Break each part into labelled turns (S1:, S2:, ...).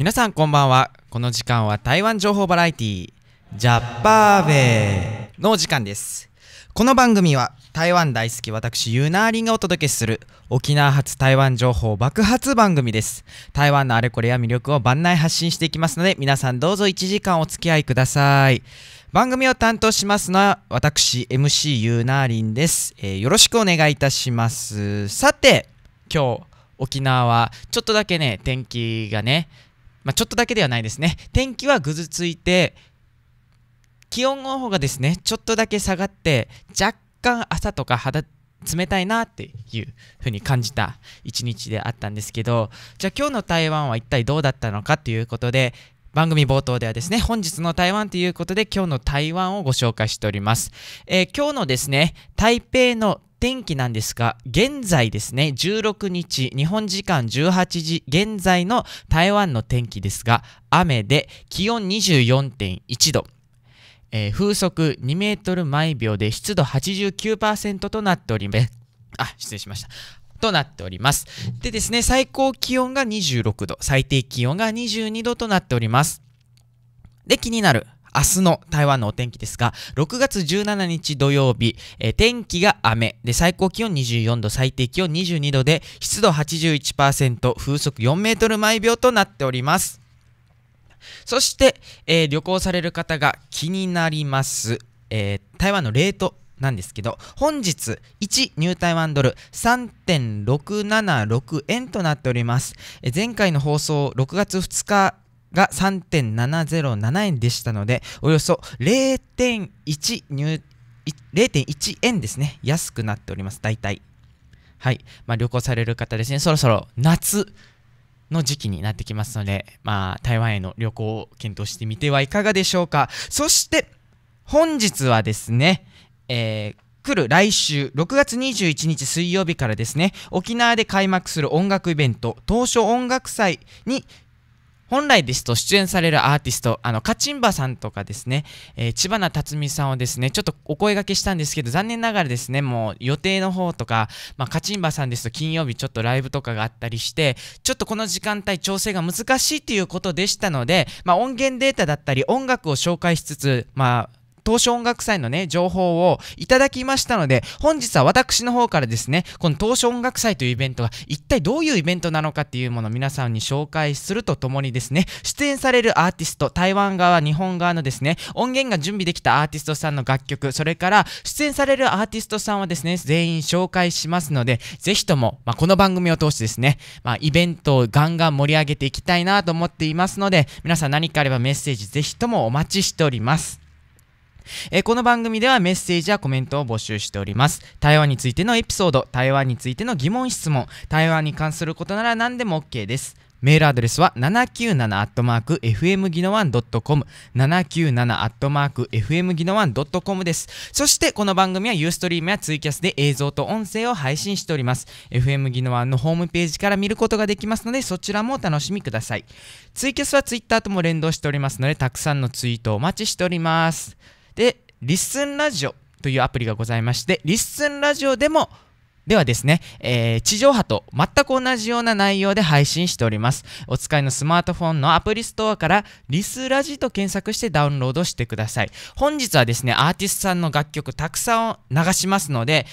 S1: 皆さんこんばんは。この時間は台湾情報バラエティジャッパーベの時間です。この番組は台湾大好き私ユーナーリンがお届けする沖縄発台湾情報爆発番組です。台湾のあれこれや魅力を番内発信していきますので皆さんどうぞ1時間お付き合いください。番組を担当しますのは私 MC ユーナーリンです、えー、よろしくお願いいたします。さて今日沖縄はちょっとだけね天気がねまあ、ちょっとだけではないですね。天気はぐずついて、気温の方がですね、ちょっとだけ下がって、若干朝とか肌冷たいなっていう風に感じた一日であったんですけど、じゃあ今日の台湾は一体どうだったのかということで、番組冒頭ではですね、本日の台湾ということで今日の台湾をご紹介しております。えー、今日のですね、台北の天気なんですが、現在ですね、16日、日本時間18時現在の台湾の天気ですが、雨で気温24.1度、えー、風速2メートル毎秒で湿度89%となっております。あ、失礼しました。となっております。でですね、最高気温が26度、最低気温が22度となっております。で、気になる明日の台湾のお天気ですが、6月17日土曜日、えー、天気が雨で最高気温24度、最低気温22度で湿度81%、風速4メートル毎秒となっております。そして、えー、旅行される方が気になります、えー、台湾のレートなんですけど、本日1ニュータイワンドル3.676円となっております。前回の放送6月2日が3.707円でしたので、およそ0.1入0.1円ですね、安くなっております、大体。はい。まあ、旅行される方ですね、そろそろ夏の時期になってきますので、まあ、台湾への旅行を検討してみてはいかがでしょうか。そして、本日はですね、えー来る来週6月21日水曜日からですね沖縄で開幕する音楽イベント東証音楽祭に本来ですと出演されるアーティスト、あの、カチンバさんとかですね、えー、千葉な辰巳さんをですね、ちょっとお声がけしたんですけど、残念ながらですね、もう予定の方とか、まあ、カチンバさんですと金曜日ちょっとライブとかがあったりして、ちょっとこの時間帯調整が難しいということでしたので、まあ、音源データだったり音楽を紹介しつつ、まあ、東証音楽祭のね、情報をいただきましたので、本日は私の方からですね、この東証音楽祭というイベントが一体どういうイベントなのかっていうものを皆さんに紹介するとともにですね、出演されるアーティスト、台湾側、日本側のですね、音源が準備できたアーティストさんの楽曲、それから出演されるアーティストさんはですね、全員紹介しますので、ぜひとも、まあ、この番組を通してですね、まあ、イベントをガンガン盛り上げていきたいなと思っていますので、皆さん何かあればメッセージぜひともお待ちしております。えー、この番組ではメッセージやコメントを募集しております。台湾についてのエピソード、台湾についての疑問質問、台湾に関することなら何でも OK です。メールアドレスは 797-fm ギノワン .com 797-fm ギノワン .com です。そしてこの番組はユーストリームやツイキャスで映像と音声を配信しております。FM ギノワンのホームページから見ることができますのでそちらもお楽しみください。ツイキャスはツイッターとも連動しておりますのでたくさんのツイートをお待ちしております。で、リッスンラジオというアプリがございまして、リッスンラジオでもではですね、えー、地上波と全く同じような内容で配信しております。お使いのスマートフォンのアプリストアからリスラジと検索してダウンロードしてください。本日はですね、アーティストさんの楽曲たくさん流しますので、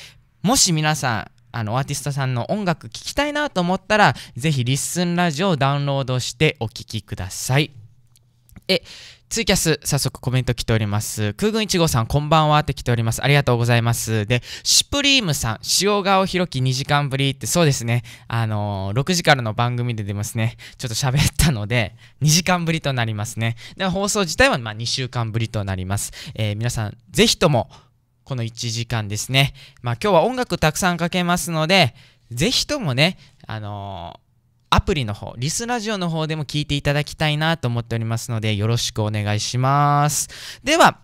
S1: もし皆さん、あのアーティストさんの音楽聴きたいなと思ったら、ぜひリッスンラジオをダウンロードしてお聴きください。え、ツイキャス、早速コメント来ております。空軍1号さん、こんばんはって来ております。ありがとうございます。で、シュプリームさん、塩顔ひろき2時間ぶりって、そうですね。あのー、6時からの番組で出ますね。ちょっと喋ったので、2時間ぶりとなりますね。で、放送自体はま2週間ぶりとなります。えー、皆さん、ぜひとも、この1時間ですね。まあ今日は音楽たくさんかけますので、ぜひともね、あのーアプリの方、リスラジオの方でも聞いていただきたいなと思っておりますので、よろしくお願いします。では、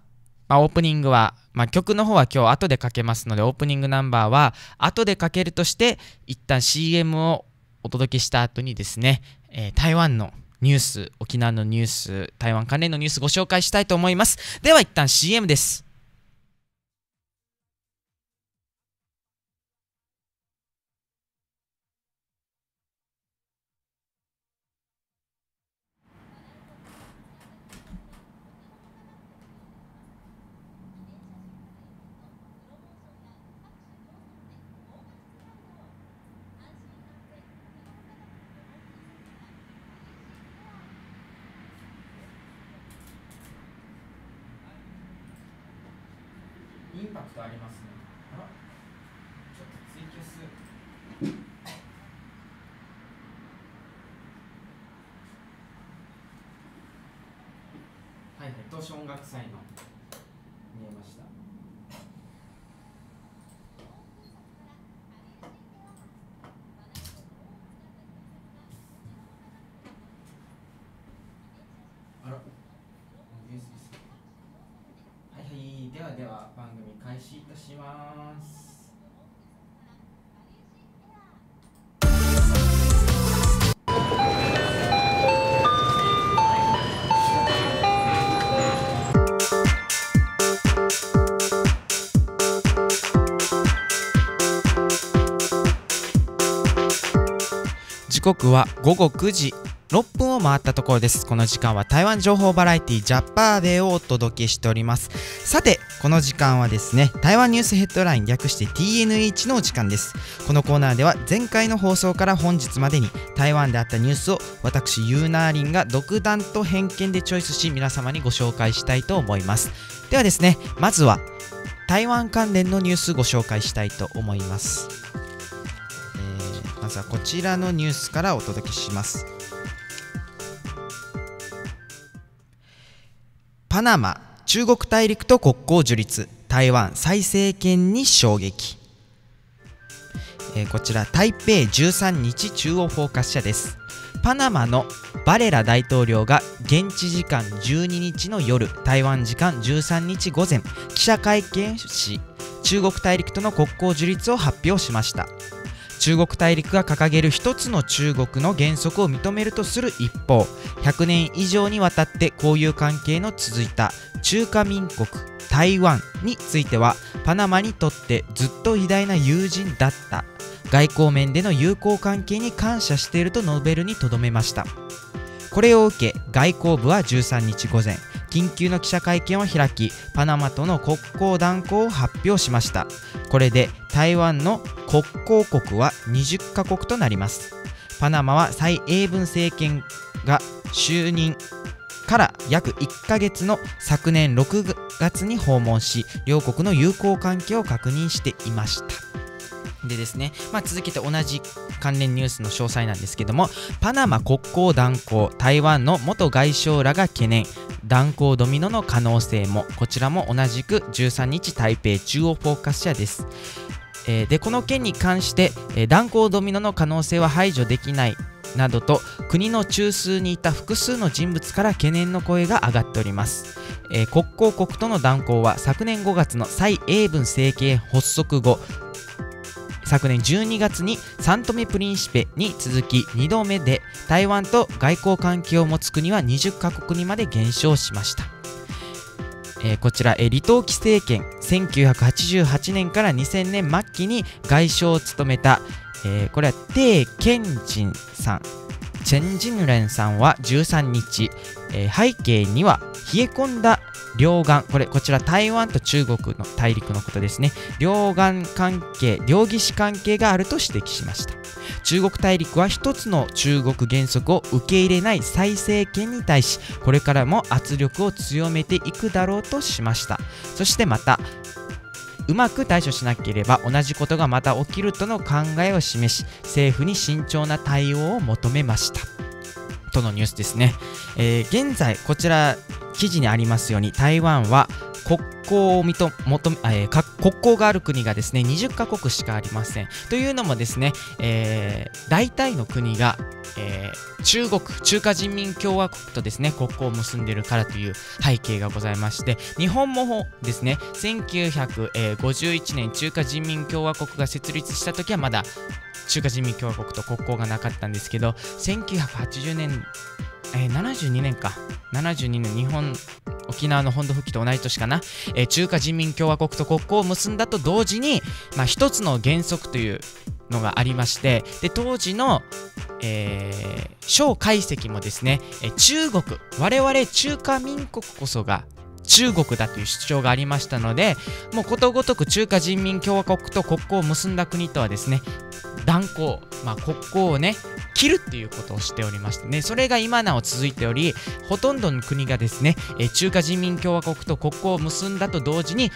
S1: まあ、オープニングはまあ、曲の方は今日後でかけますのでオープニングナンバーは後でかけるとして一旦 CM をお届けした後にですね、えー、台湾のニュース沖縄のニュース台湾関連のニュースご紹介したいと思いますでは一旦 CM ですありますねあらちょっとツイキャス。はいはい東証音楽祭の見えましたあらニュースですはいはいではでは番組開始いたします。時刻は午後9時。6分を回ったところです。この時間は台湾情報バラエティジャッパーデーをお届けしております。さてこの時間はですね台湾ニュースヘッドライン略して TNH のお時間です。このコーナーでは前回の放送から本日までに台湾であったニュースを私ユーナーリンが独断と偏見でチョイスし皆様にご紹介したいと思います。ではですねまずは台湾関連のニュースご紹介したいと思います、えーまずはこちらのニュースからお届けします。パナマ中国大陸と国交樹立台湾再政権に衝撃、えーこちら台北13日中央フォーカス社です。パナマのバレラ大統領が現地時間12日の夜台湾時間13日午前記者会見し中国大陸との国交樹立を発表しました。中国大陸が掲げる一つの中国の原則を認めるとする一方100年以上にわたって交友関係の続いた中華民国台湾についてはパナマにとってずっと偉大な友人だった外交面での友好関係に感謝していると述べるにとどめました。これを受け外交部は13日午前緊急の記者会見を開きパナマとの国交断交を発表しました。これで台湾の国交国は20カ国となります。パナマは蔡英文政権が就任から約1ヶ月の昨年6月に訪問し両国の友好関係を確認していました。でですね、まあ、続けて同じ関連ニュースの詳細なんですけどもパナマ国交断交台湾の元外相らが懸念断交ドミノの可能性もこちらも同じく13日台北中央フォーカス社です、えーでこの件に関して、えー断交ドミノの可能性は排除できないなどと国の中枢にいた複数の人物から懸念の声が上がっております、えー国交国との断交は昨年5月の蔡英文政権発足後昨年12月にサントメ・プリンシペに続き2度目で台湾と外交関係を持つ国は20カ国にまで減少しました、えーこちら、えー李登輝政権1988年から2000年末期に外相を務めた、えーこれは鄭健人さんチェンジンレンさんは13日、えー背景には冷え込んだ両岸これこちら台湾と中国の大陸のことですね。両岸関係両岸関係があると指摘しました。中国大陸は一つの中国原則を受け入れない蔡政権に対しこれからも圧力を強めていくだろうとしました。そしてまたうまく対処しなければ同じことがまた起きるとの考えを示し政府に慎重な対応を求めました。とのニュースですね、えー現在こちら記事にありますように台湾は国交を認求め、えー国交がある国がですね20カ国しかありません。というのもですね、えー大体の国が、えー中国中華人民共和国とですね国交を結んでいるからという背景がございまして日本もですね1951年中華人民共和国が設立した時はまだ中華人民共和国と国交がなかったんですけど1980年、えー72年か。72年日本沖縄の本土復帰と同じ年かな、えー中華人民共和国と国交を結んだと同時に、まあ、一つの原則というのがありましてで当時の、えー蒋介石もですね、え中国我々中華民国こそが中国だという主張がありましたのでもうことごとく中華人民共和国と国交を結んだ国とはですね断交、まあ、国交をね切るっていうことをしておりましてねそれが今なお続いておりほとんどの国がですね、え中華人民共和国と国交を結んだと同時に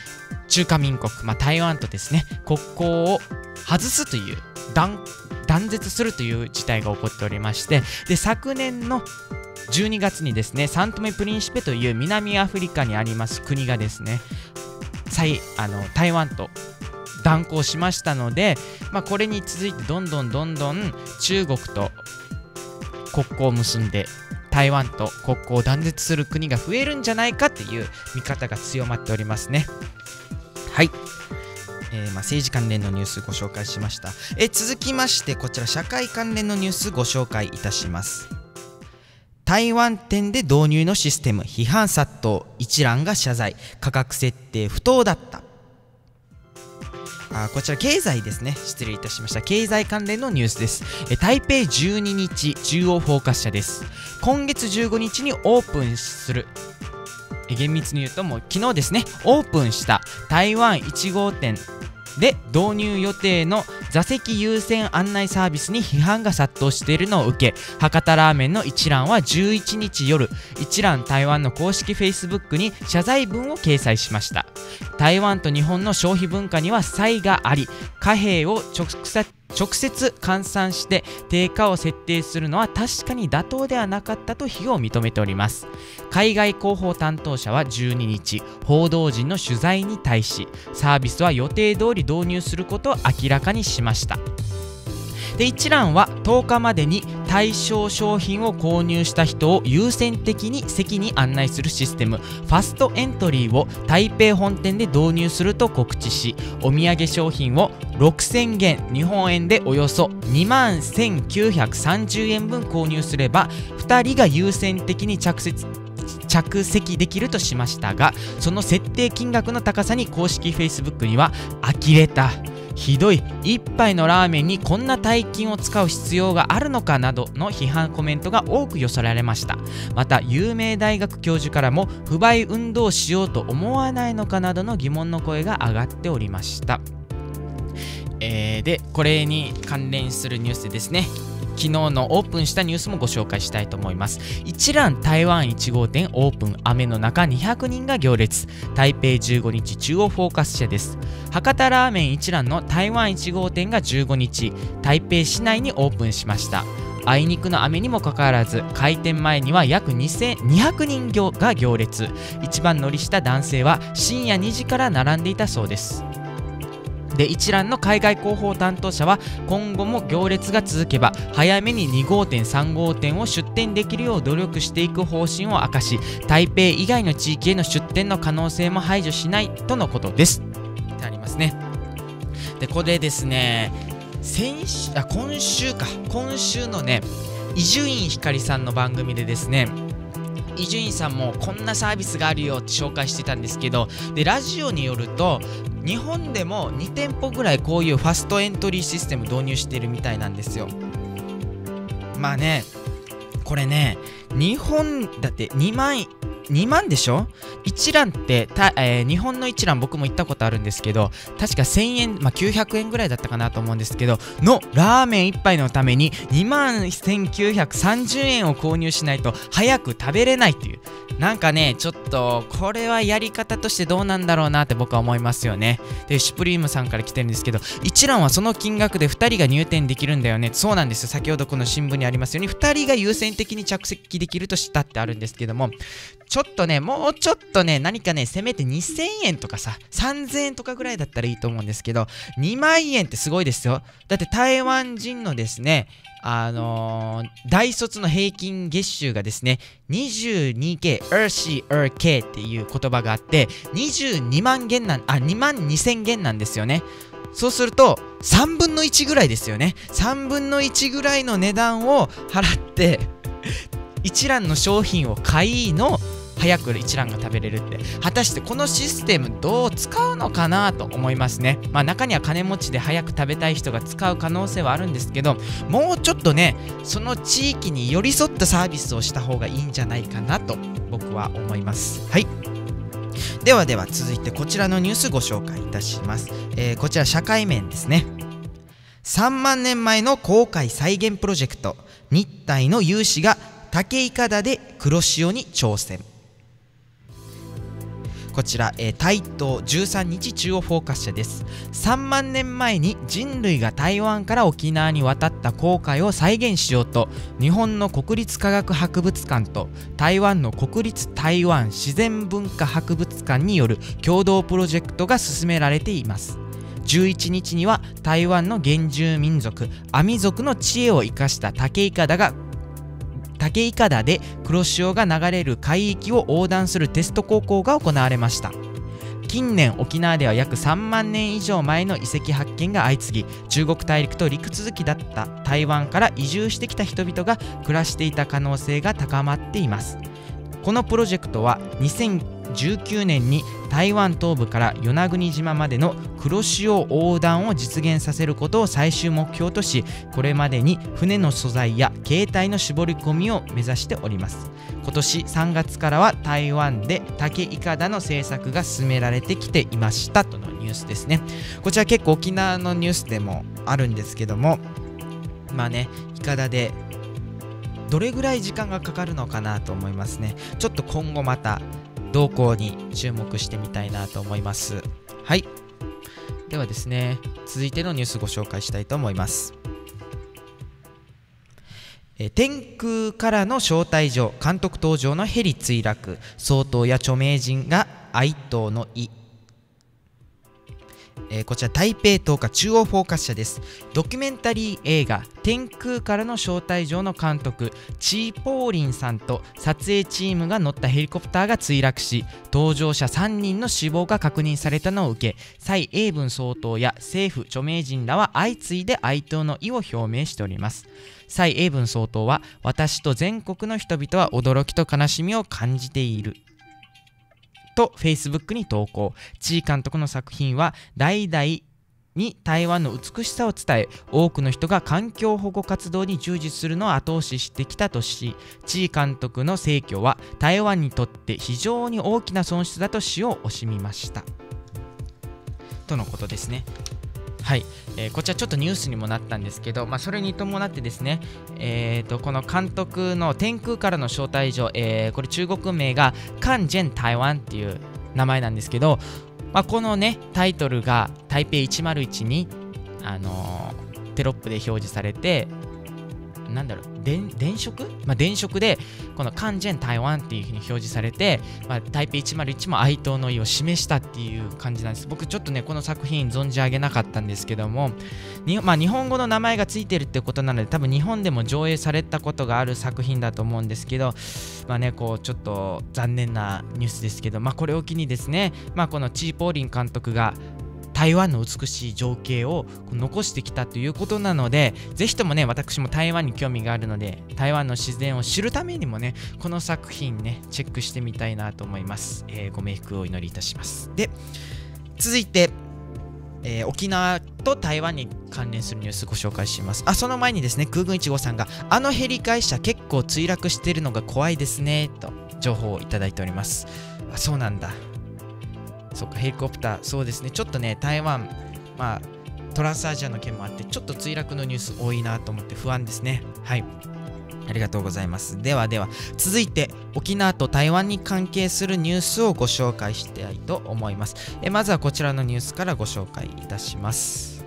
S1: 中華民国、まあ、台湾とですね国交を外すという断断絶するという事態が起こっておりましてで昨年の12月にですねサントメ・プリンシペという南アフリカにあります国がですね再あの台湾と断交しましたので、まあ、これに続いてどんどんどんどん中国と国交を結んで台湾と国交を断絶する国が増えるんじゃないかっていう見方が強まっておりますね。はい。えーまあ、政治関連のニュースご紹介しました、えー続きましてこちら社会関連のニュースご紹介いたします台湾店で導入のシステム批判殺到一蘭が謝罪。価格設定不当だった。あこちら経済ですね。失礼いたしました。経済関連のニュースです。え台北12日中央フォーカス社です。今月15日にオープンする。え厳密に言うともう昨日ですね。オープンした台湾1号店で導入予定の座席優先案内サービスに批判が殺到しているのを受け博多ラーメンの一覧は11日夜一覧台湾の公式 Facebook に謝罪文を掲載しました。台湾と日本の消費文化には差異があり貨幣を直接直接換算して定価を設定するのは確かに妥当ではなかったと非を認めております。海外広報担当者は12日報道陣の取材に対しサービスは予定通り導入することを明らかにしました。で一蘭は10日までに対象商品を購入した人を優先的に席に案内するシステム。ファストエントリーを台北本店で導入すると告知しお土産商品を6000元日本円でおよそ2万1930円分購入すれば2人が優先的に着席着席できるとしましたがその設定金額の高さに公式 Facebook には呆れた。ひどい一杯のラーメンにこんな大金を使う必要があるのかなどの批判コメントが多く寄せられました。また有名大学教授からも不買運動をしようと思わないのかなどの疑問の声が上がっておりました。えーでこれに関連するニュースですね。昨日のオープンしたニュースもご紹介したいと思います。一蘭台湾1号店オープン。雨の中200人が行列。台北15日中央フォーカス社です。博多ラーメン一蘭の台湾1号店が15日。台北市内にオープンしました。あいにくの雨にもかかわらず開店前には約2200人行が行列。一番乗りした男性は深夜2時から並んでいたそうです。で一蘭の海外広報担当者は今後も行列が続けば早めに2号店3号店を出店できるよう努力していく方針を明かし台北以外の地域への出店の可能性も排除しないとのことです。ってありますね。でこれですね先週あ今週か。今週のね伊集院光さんの番組でですね伊集院さんもこんなサービスがあるよって紹介してたんですけどでラジオによると日本でも2店舗ぐらいこういうファストエントリーシステム導入してるみたいなんですよ。まあねこれね日本だって2万2万でしょ？一蘭ってた、えー日本の一蘭僕も行ったことあるんですけど確か1000円、まあ、900円ぐらいだったかなと思うんですけどのラーメン1杯のために2万1930円を購入しないと早く食べれないっていう。なんかねちょっとこれはやり方としてどうなんだろうなって僕は思いますよね。でシュプリームさんから来てるんですけど一蘭はその金額で2人が入店できるんだよね。そうなんですよ。先ほどこの新聞にありますように2人が優先的に着席できるとしたってあるんですけどもちちょっとねもうちょっとね何かねせめて2000円とかさ3000円とかぐらいだったらいいと思うんですけど2万円ってすごいですよ。だって台湾人のですねあのー、大卒の平均月収がですね 22K、RCRK っていう言葉があって22万元なんあ2万2000元なんですよね。そうすると3分の1ぐらいですよね。3分の1ぐらいの値段を払って一蘭の商品を買いの早く一蘭が食べれるって。果たしてこのシステムどう使うのかなと思いますね。まあ中には金持ちで早く食べたい人が使う可能性はあるんですけどもうちょっとねその地域に寄り添ったサービスをした方がいいんじゃないかなと僕は思います。はい。ではでは続いてこちらのニュースご紹介いたします、えー、こちら社会面ですね。3万年前の航海再現プロジェクト。日体の有志が竹いかだで黒潮に挑戦。こちら、えー、台東13日中央フォーカス社です。3万年前に人類が台湾から沖縄に渡った航海を再現しようと日本の国立科学博物館と台湾の国立台湾自然文化博物館による共同プロジェクトが進められています。11日には台湾の原住民族アミ族の知恵を生かした竹いかだが竹いかだで黒潮が流れる海域を横断するテスト航行が行われました。近年沖縄では約3万年以上前の遺跡発見が相次ぎ中国大陸と陸続きだった台湾から移住してきた人々が暮らしていた可能性が高まっています。このプロジェクトは2019年に台湾東部から与那国島までの黒潮横断を実現させることを最終目標としこれまでに船の素材や携帯の絞り込みを目指しております。今年3月からは台湾で竹いかだの製作が進められてきていましたとのニュースですね。こちら結構沖縄のニュースでもあるんですけどもまあねいかだでどれぐらい時間がかかるのかなと思いますね。ちょっと今後また動向に注目してみたいなと思います。はい。ではですね続いてのニュースご紹介したいと思います。え天空からの招待状監督登場のヘリ墜落総統や著名人が哀悼の意。えー、こちら台北10日中央フォーカス社です。ドキュメンタリー映画「天空からの招待状」の監督チー・ポーリンさんと撮影チームが乗ったヘリコプターが墜落し搭乗者3人の死亡が確認されたのを受け蔡英文総統や政府著名人らは相次いで哀悼の意を表明しております。蔡英文総統は私と全国の人々は驚きと悲しみを感じている。と Facebook に投稿。チー監督の作品は代々に台湾の美しさを伝え多くの人が環境保護活動に従事するのを後押ししてきたとしチー監督の逝去は台湾にとって非常に大きな損失だと死を惜しみました。とのことですね。はい、えー、こちらちょっとニュースにもなったんですけど、まあ、それに伴ってですね、えーと、この監督の天空からの招待状、えー、これ中国名がカンジェン台湾っていう名前なんですけど、まあ、このねタイトルが台北101に、あのー、テロップで表示されてなんだろう電飾、まあ、電飾でこのカンジェン台湾っていうふうに表示されて、まあ、台北101も哀悼の意を示したっていう感じなんです。僕ちょっとねこの作品存じ上げなかったんですけどもに、まあ、日本語の名前がついてるってことなので多分日本でも上映されたことがある作品だと思うんですけどまあねこうちょっと残念なニュースですけどまあこれを機にですねまあこのチー・ポーリン監督が台湾の美しい情景を残してきたということなのでぜひともね私も台湾に興味があるので台湾の自然を知るためにもねこの作品ねチェックしてみたいなと思います、えー、ご冥福をお祈りいたしますで続いてえー、沖縄と台湾に関連するニュースご紹介します。あ、その前にですね、空軍1号さんが、あのヘリ会社結構墜落してるのが怖いですね、と情報をいただいております。あ、そうなんだ。そっか、ヘリコプター、そうですね、ちょっとね、台湾、まあ、トランスアジアの件もあって、ちょっと墜落のニュース多いなと思って不安ですね。はい。ありがとうございます。ではでは、続いて沖縄と台湾に関係するニュースをご紹介したいと思います。えまずはこちらのニュースからご紹介いたします。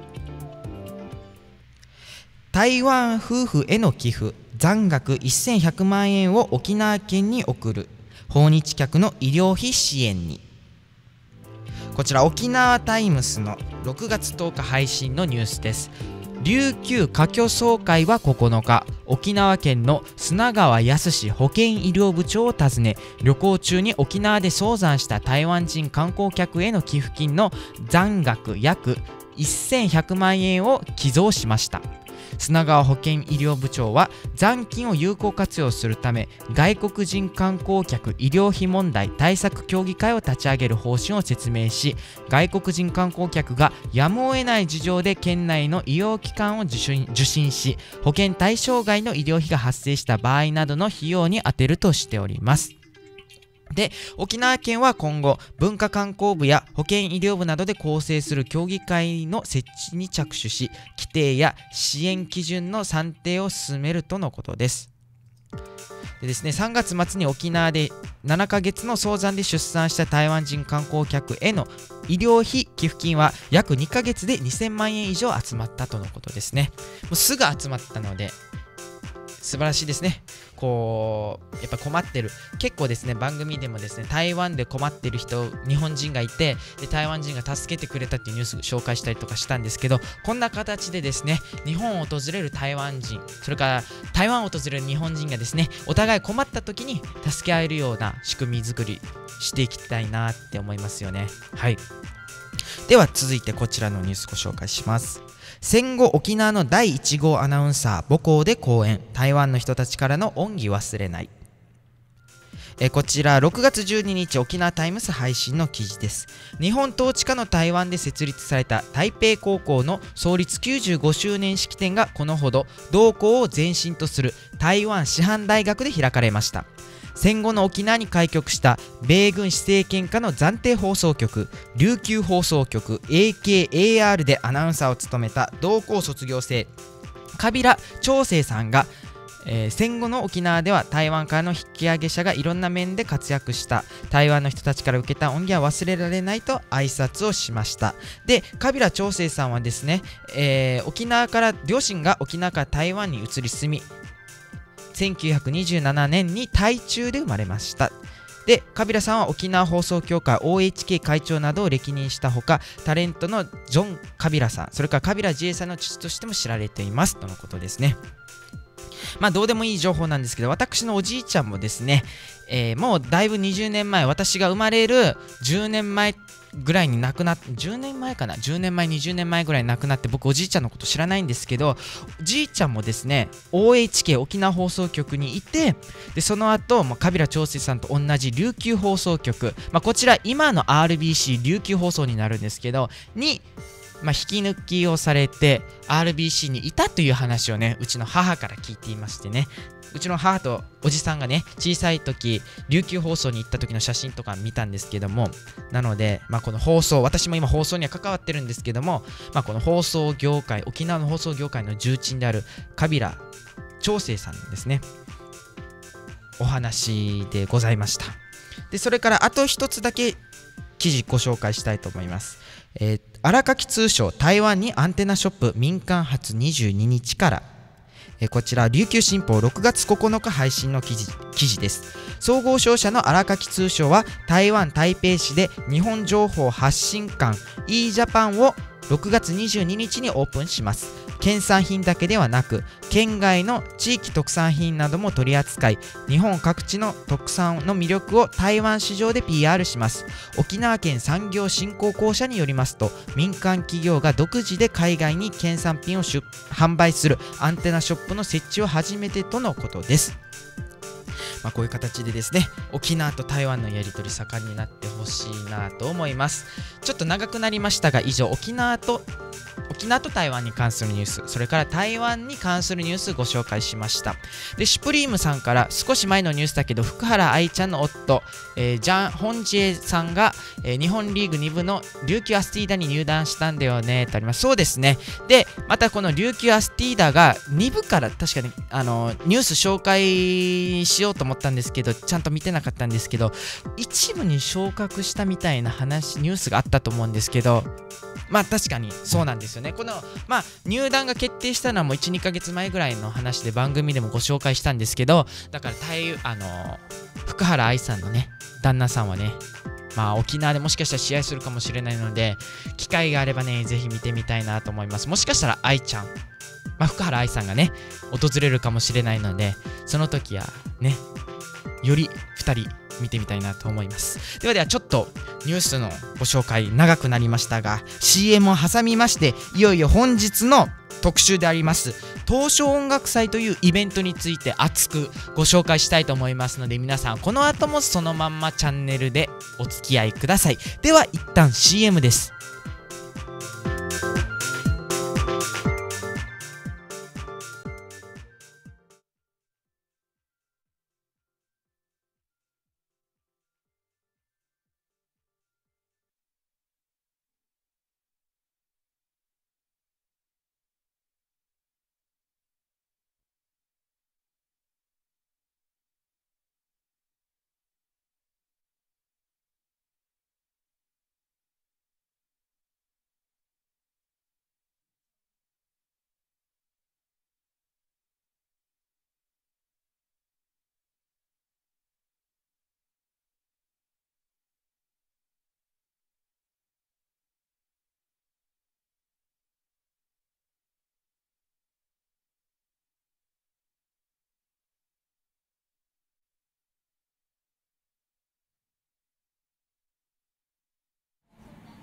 S1: 台湾夫婦への寄付、残額1100万円を沖縄県に送る。訪日客の医療費支援にこちら沖縄タイムスの6月10日配信のニュースです。琉球華僑総会は9日沖縄県の砂川康保健医療部長を訪ね旅行中に沖縄で早産した台湾人観光客への寄付金の残額約1100万円を寄贈しました。砂川保健医療部長は残金を有効活用するため外国人観光客医療費問題対策協議会を立ち上げる方針を説明し外国人観光客がやむを得ない事情で県内の医療機関を受診し保険対象外の医療費が発生した場合などの費用に充てるとしております。で沖縄県は今後文化観光部や保健医療部などで構成する協議会の設置に着手し規定や支援基準の算定を進めるとのことですでですね、3月末に沖縄で7ヶ月の早産で出産した台湾人観光客への医療費寄付金は約2ヶ月で2000万円以上集まったとのことですね。もうすぐ集まったので、素晴らしいですね。こう、やっぱ困ってる。結構ですね、番組でもですね、台湾で困ってる人、日本人がいて、で台湾人が助けてくれたっていうニュース紹介したりとかしたんですけど、こんな形でですね、日本を訪れる台湾人、それから台湾を訪れる日本人がですね、お互い困った時に助け合えるような仕組み作りしていきたいなって思いますよね。はい。では続いてこちらのニュースご紹介します。戦後沖縄の第1号アナウンサー母校で講演。台湾の人たちからの恩義忘れない。えこちら6月12日沖縄タイムス配信の記事です。日本統治下の台湾で設立された台北高校の創立95周年式典がこのほど同校を前身とする台湾師範大学で開かれました。戦後の沖縄に開局した米軍指定権下の暫定放送局琉球放送局 AKAR でアナウンサーを務めた同校卒業生カビラ長生さんがえー、戦後の沖縄では台湾からの引き上げ者がいろんな面で活躍した。台湾の人たちから受けた恩義は忘れられないと挨拶をしました。でカビラ長生さんはですね、えー、沖縄から両親が沖縄から台湾に移り住み1927年に台中で生まれました。でカビラさんは沖縄放送協会 OHK 会長などを歴任したほかタレントのジョン・カビラさんそれからカビラ J さんの父としても知られています。とのことですね。まあどうでもいい情報なんですけど私のおじいちゃんもですね、えー、もうだいぶ20年前私が生まれる10年前ぐらいに亡くなって10年前かな？10年前20年前ぐらい亡くなって僕おじいちゃんのこと知らないんですけどおじいちゃんもですね OHK 沖縄放送局にいてでその後、まあ、カビラ長介さんと同じ琉球放送局、まあ、こちら今の RBC 琉球放送になるんですけどにまあ、引き抜きをされて RBC にいたという話をねうちの母から聞いていましてね。うちの母とおじさんがね小さい時琉球放送に行った時の写真とか見たんですけどもなので、まあ、この放送私も今放送には関わってるんですけども、まあ、この放送業界沖縄の放送業界の重鎮であるカビラ長生さんですね。お話でございました。でそれからあと一つだけ記事ご紹介したいと思います。えー、荒垣通商台湾にアンテナショップ民間発22日から。えこちら琉球新報6月9日配信の記事記事です。総合商社の荒垣通商は台湾台北市で日本情報発信館 e ジャパンを6月22日にオープンします。県産品だけではなく県外の地域特産品なども取り扱い日本各地の特産の魅力を台湾市場で PR します。沖縄県産業振興公社によりますと民間企業が独自で海外に県産品を販売するアンテナショップの設置を始めてとのことです。まあ、こういう形でですね沖縄と台湾のやり取り盛んになってほしいなと思います。ちょっと長くなりましたが以上沖縄と沖縄と台湾に関するニュースそれから台湾に関するニュースご紹介しました。でシュプリームさんから少し前のニュースだけど福原愛ちゃんの夫、えー、ジャン・ホンジエさんが、えー、日本リーグ2部の琉球アスティーダに入団したんだよねとあります。そうですね。でまたこの琉球アスティーダが2部から確かにあのニュース紹介しようと思ったんですけどちゃんと見てなかったんですけど一部に昇格したみたいな話ニュースがあったと思うんですけどまあ確かにそうなんですよね。この、まあ、入団が決定したのはもう1、2ヶ月前ぐらいの話で番組でもご紹介したんですけど、だから台、あの、福原愛さんのね旦那さんはねまあ沖縄でもしかしたら試合するかもしれないので機会があればねぜひ見てみたいなと思いますもしかしたら愛ちゃん、まあ、福原愛さんがね訪れるかもしれないのでその時はねより2人見てみたいなと思います。ではではちょっとニュースのご紹介長くなりましたが CM を挟みましていよいよ本日の特集であります東証音楽祭というイベントについて熱くご紹介したいと思いますので皆さんこの後もそのまんまチャンネルでお付き合いください。では一旦 CM です。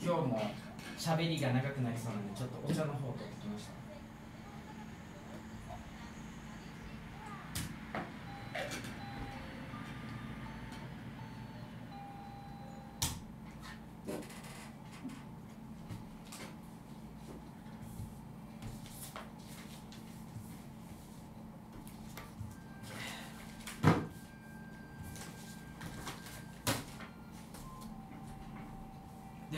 S1: 今日も喋りが長くなりそうなんでちょっとお茶の方取ってきました。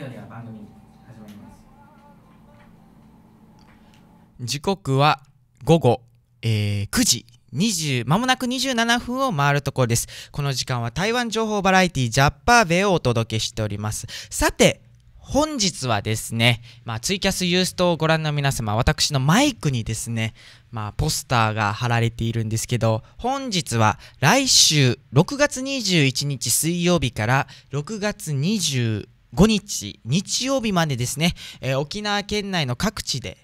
S1: ではでは番組始まります。時刻は午後、えー9時20まもなく27分を回るところです。この時間は台湾情報バラエティジャッパーベをお届けしております。さて本日はですね、まあ、ツイキャスユーストをご覧の皆様私のマイクにですね、まあ、ポスターが貼られているんですけど本日は来週6月21日水曜日から6月5日日曜日までですね、えー沖縄県内の各地で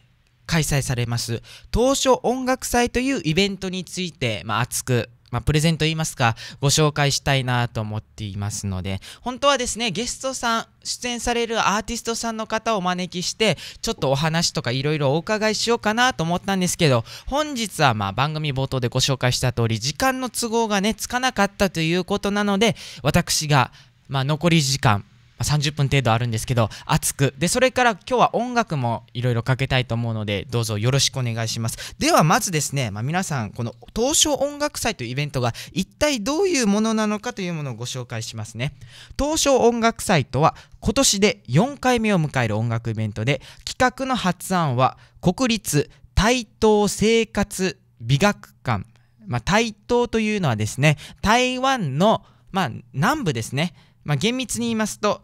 S1: 開催されます東証音楽祭というイベントについて、まあ、熱く、まあ、プレゼントといいますかご紹介したいなと思っていますので本当はですねゲストさん出演されるアーティストさんの方をお招きしてちょっとお話とかいろいろお伺いしようかなと思ったんですけど本日はま番組冒頭でご紹介した通り時間の都合がねつかなかったということなので私がま残り時間30分程度あるんですけど熱く。でそれから今日は音楽もいろいろかけたいと思うのでどうぞよろしくお願いします。ではまずですね、まあ、皆さんこの東証音楽祭というイベントが一体どういうものなのかというものをご紹介しますね。東証音楽祭とは今年で4回目を迎える音楽イベントで企画の発案は国立台東生活美学館。まあ、台東というのはですね台湾の、まあ、南部ですね。まあ、厳密に言いますと、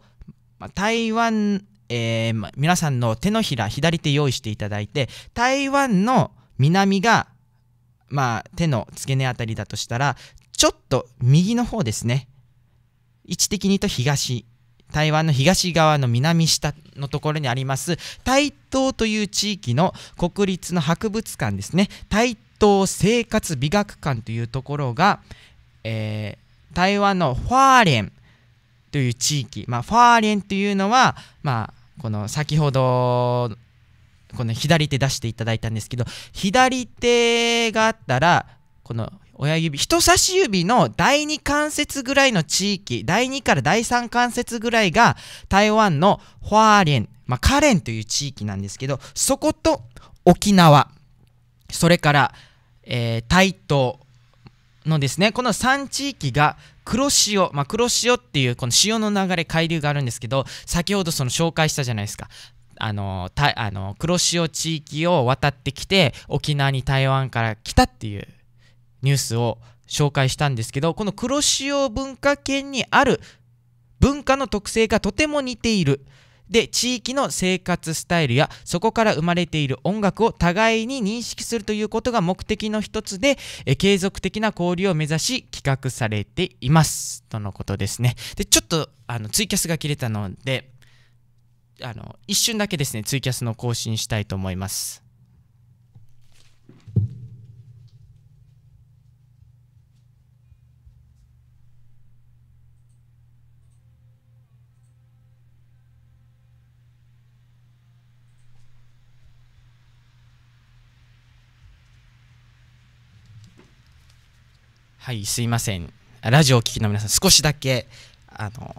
S1: まあ、台湾、えーま皆さんの手のひら左手用意していただいて台湾の南が、まあ、手の付け根あたりだとしたらちょっと右の方ですね。位置的に言うと東。台湾の東側の南下のところにあります台東という地域の国立の博物館ですね。台東生活美学館というところが、えー台湾のファーレン。という地域、まあ、ファーレンというのは、まあ、この先ほどこの左手出していただいたんですけど左手があったらこの親指人差し指の第2関節ぐらいの地域第2から第3関節ぐらいが台湾のファーレン、まあ、カレンという地域なんですけどそこと沖縄それから、えー台東のですねこの3地域が黒潮、まあ、黒潮っていうこの潮の流れ海流があるんですけど先ほどその紹介したじゃないですか。あのたあの黒潮地域を渡ってきて沖縄に台湾から来たっていうニュースを紹介したんですけどこの黒潮文化圏にある文化の特性がとても似ている。で地域の生活スタイルやそこから生まれている音楽を互いに認識するということが目的の一つで、え継続的な交流を目指し企画されています。とのことですね。でちょっとあのツイキャスが切れたのであの一瞬だけですねツイキャスの更新したいと思います。はいすいません。ラジオを聴きの皆さん少しだけあの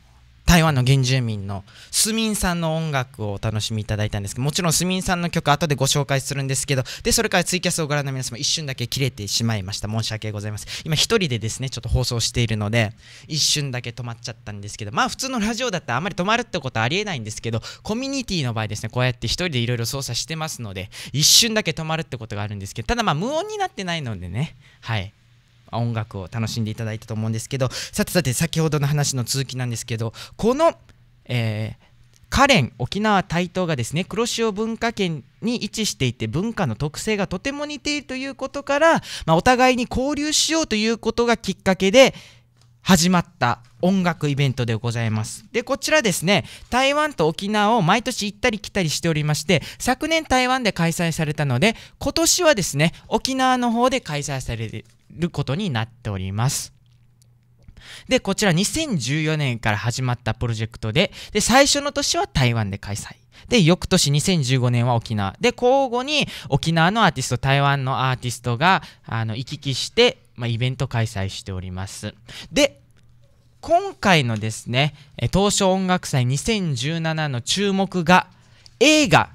S1: 台湾の原住民のスミンさんの音楽をお楽しみいただいたんですけどもちろんスミンさんの曲後でご紹介するんですけどでそれからツイキャスをご覧の皆様一瞬だけ切れてしまいました。申し訳ございません。今一人でですねちょっと放送しているので一瞬だけ止まっちゃったんですけどまあ普通のラジオだったらあまり止まるってことはありえないんですけどコミュニティの場合ですねこうやって一人でいろいろ操作してますので一瞬だけ止まるってことがあるんですけどただまあ無音になってないのでねはい。音楽を楽しんでいただいたと思うんですけどさてさて先ほどの話の続きなんですけどこの、えーカレン沖縄台東がですね黒潮文化圏に位置していて文化の特性がとても似ているということから、まあ、お互いに交流しようということがきっかけで始まった音楽イベントでございます。で、こちらですね、台湾と沖縄を毎年行ったり来たりしておりまして、昨年台湾で開催されたので、今年はですね、沖縄の方で開催されることになっております。で、こちら2014年から始まったプロジェクトで、で、最初の年は台湾で開催。で、翌年2015年は沖縄。で、交互に沖縄のアーティスト、台湾のアーティストがあの行き来して、まあ、イベント開催しております。で、今回のですね、東証音楽祭2017の注目が映画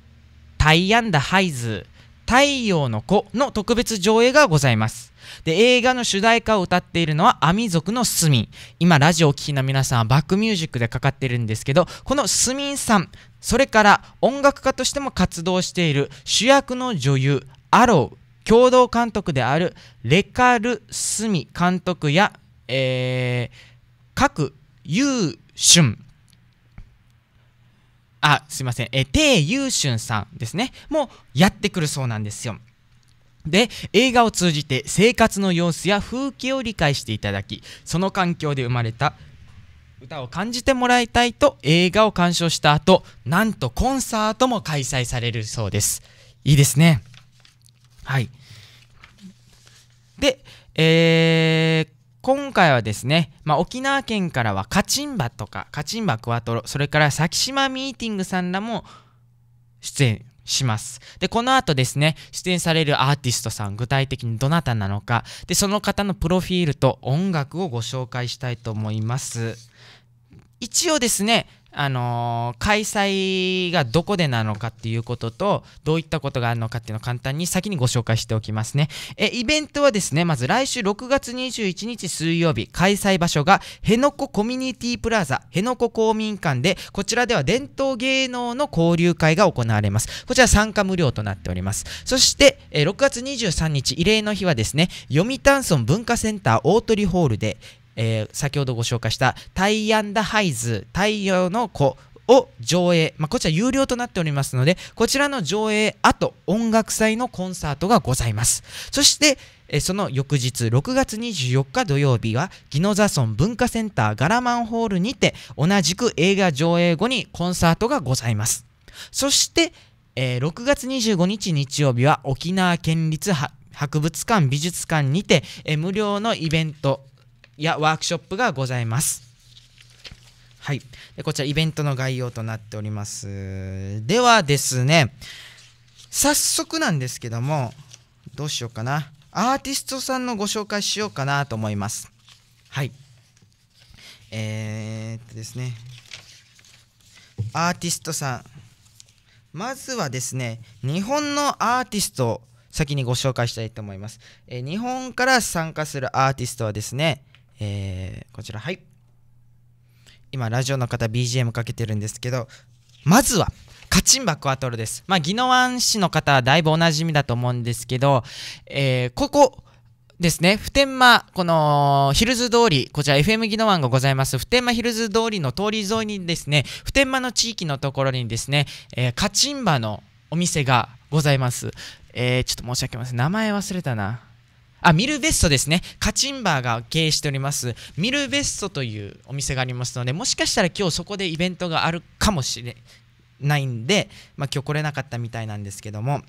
S1: 「タイアンダハイズ太陽の子」の特別上映がございます。で映画の主題歌を歌っているのはアミ族のスミ。ン今ラジオを聴きの皆さんはバックミュージックでかかってるんですけどこのスミンさんそれから音楽家としても活動している主役の女優アロー共同監督であるレカル・スミ監督や、えー、各優春。あすいません、えー、テイ・ユーシュンさんですね。もやってくるそうなんですよ。で映画を通じて生活の様子や風景を理解していただきその環境で生まれた歌を感じてもらいたいと映画を鑑賞した後なんとコンサートも開催されるそうです。いいですね。はい。で、えー今回はですね、まあ、沖縄県からはカチンバとかカチンバクワトロそれから先島ミーティングさんらも出演します。でこの後ですね出演されるアーティストさん具体的にどなたなのか。でその方のプロフィールと音楽をご紹介したいと思います。一応ですねあのー開催がどこでなのかっていうこととどういったことがあるのかっていうのを簡単に先にご紹介しておきますね。えイベントはですねまず来週6月21日水曜日開催場所が辺野古コミュニティプラザ辺野古公民館でこちらでは伝統芸能の交流会が行われます。こちら参加無料となっております。そしてえ6月23日慰霊の日はですね読谷村文化センター大鳥ホールでえー先ほどご紹介した「タイアンダハイズ太陽の子」を上映、まあ、こちら有料となっておりますのでこちらの上映後音楽祭のコンサートがございます。そしてえその翌日6月24日土曜日は宜野座村文化センターガラマンホールにて同じく映画上映後にコンサートがございます。そして、えー6月25日日曜日は沖縄県立博物館美術館にて、え無料のイベントやワークショップがございます。はい、でこちらイベントの概要となっております。ではですね、早速なんですけども、どうしようかな。アーティストさんのご紹介しようかなと思います。はい。えー、っとですね、アーティストさん。まずはですね、日本のアーティストを先にご紹介したいと思います。えー日本から参加するアーティストはですね、えーこちら、はい。今、ラジオの方 BGM かけてるんですけど、まずは、カチンバクワトロです。まあ、宜野湾市の方はだいぶおなじみだと思うんですけど、えーここ、ですね、普天間、このヒルズ通り、こちら FM ギノワンがございます、普天間ヒルズ通りの通り沿いにですね、普天間の地域のところにですね、えー、カチンバのお店がございます。えー、ちょっと申し訳ません。名前忘れたな。あ、ミルベストですね。カチンバーが経営しております、ミルベストというお店がありますので、もしかしたら今日そこでイベントがあるかもしれないんで、まあ、今日来れなかったみたいなんですけども、